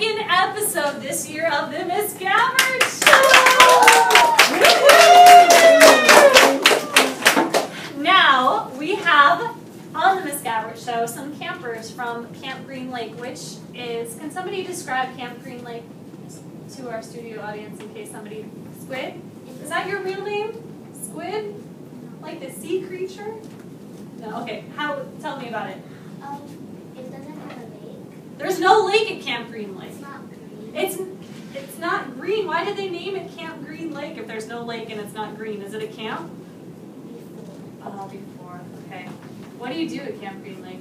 second episode this year of the Miss Gabbert Show. now we have on the Miss Gabbert Show some campers from Camp Green Lake, which is can somebody describe Camp Green Lake to our studio audience in case somebody Squid? Is that your real name? Squid? Like the sea creature? No. Okay. How? Tell me about it. Um, it doesn't have a lake. There's no lake at Camp Green Lake. It's not green. It's it's not green. Why did they name it Camp Green Lake if there's no lake and it's not green? Is it a camp? before. Oh, before. Okay. What do you do at Camp Green Lake?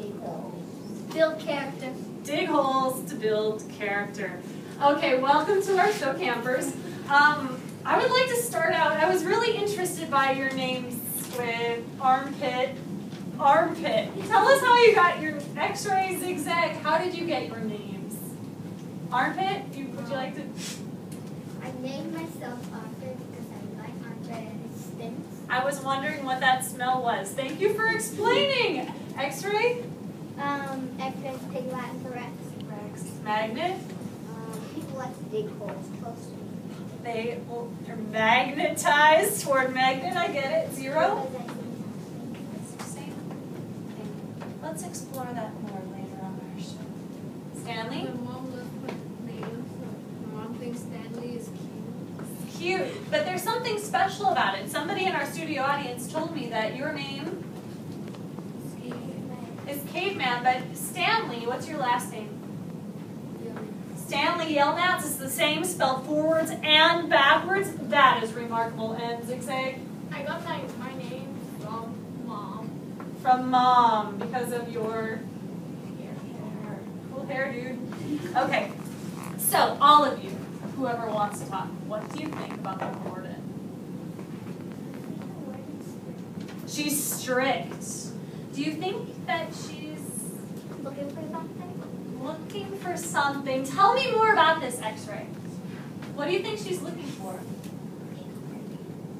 Dig holes. Build character. Dig holes to build character. Okay, welcome to our show, campers. Um, I would like to start out. I was really interested by your names with armpit. Armpit. Tell us how you got your X-ray zigzag. How did you get your names? Armpit. You, would you like to? I named myself armpit because I like armpit and it stinks. I was wondering what that smell was. Thank you for explaining. X-ray. Um, X-rays take Latin for Rex. Rex. Magnet. Um, people like to dig holes close to me. They are magnetized toward magnet. I get it. Zero. Because I think Same. Let's explore that more later on our show. Stanley? My mom loves put names. mom thinks Stanley is cute. Cute. But there's something special about it. Somebody in our studio audience told me that your name is Caveman, but Stanley, what's your last name? Stanley Yelnats is the same, spelled forwards and backwards. That is remarkable. And Zigzag? I got my, my name from mom. From mom because of your hair. Cool hair, dude. Okay, so all of you, whoever wants to talk, what do you think about the warden? She's strict. Do you think that she's looking for something. looking for something? Tell me more about this X-ray. What do you think she's looking for?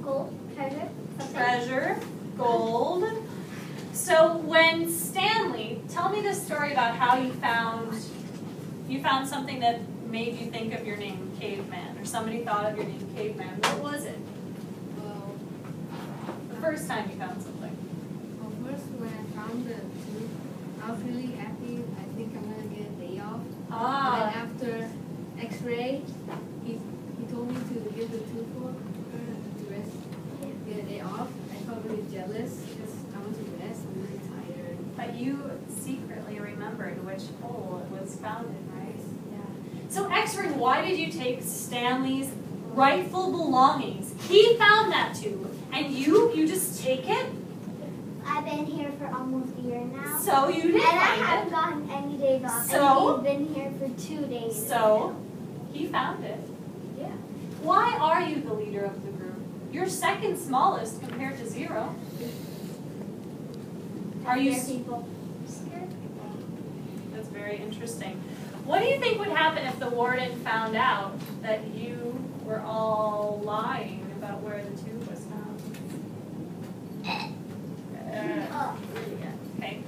Gold, treasure, something. Treasure, gold. So when Stanley, tell me the story about how you found you found something that made you think of your name Caveman, or somebody thought of your name Caveman. What was it? Well, The first time you found something. well, first when I found the tooth, I was really happy. I think I'm gonna get a day off. And Ah, then after X-ray, he he told me to give the tooth for her to rest, get a day off. I felt really jealous because I want to rest. I'm really tired. but you secretly remembered which hole it was found in, right? Yeah. So X-ray, why did you take Stanley's rightful belongings? He found that too, and you you just take it? I've been here for almost a year now. So you didn't I find it. haven't gotten any days off. So? And he's been here for two days. So, he found it. Yeah. Why are you the leader of the group? You're second smallest compared to zero. Are you? Scare people. Scared That's very interesting. What do you think would happen if the warden found out that you were all lying about where the tube was found? Uh. Okay.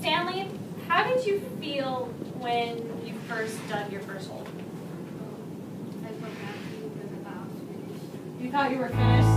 Stanley, how did you feel when you first dug your first hole? I felt happy because I thought I was finished. You thought you were finished?